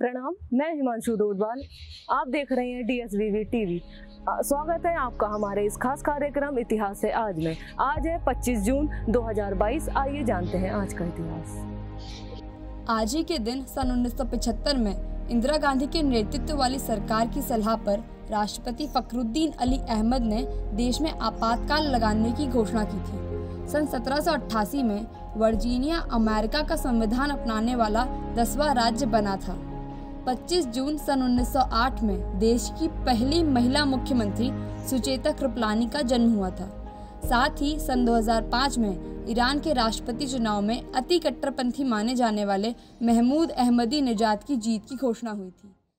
प्रणाम, मैं हिमांशु डोडवाल आप देख रहे हैं डीएसवीवी टीवी स्वागत है आपका हमारे इस खास कार्यक्रम इतिहास है आज में। आज है 25 जून 2022 आइए जानते हैं आज का इतिहास। आज ही के दिन सन 1975 में इंदिरा गांधी के नेतृत्व वाली सरकार की सलाह पर राष्ट्रपति फखरुद्दीन अली अहमद ने देश में आपातकाल लगाने की घोषणा की थी। सन 1788 में वर्जीनिया अमेरिका का संविधान अपनाने वाला दसवां राज्य बना था। 25 जून सन 1908 में देश की पहली महिला मुख्यमंत्री सुचेता कृपलानी का जन्म हुआ था। साथ ही सन 2005 में ईरान के राष्ट्रपति चुनाव में अति कट्टरपंथी माने जाने वाले महमूद अहमदी निजात की जीत की घोषणा हुई थी।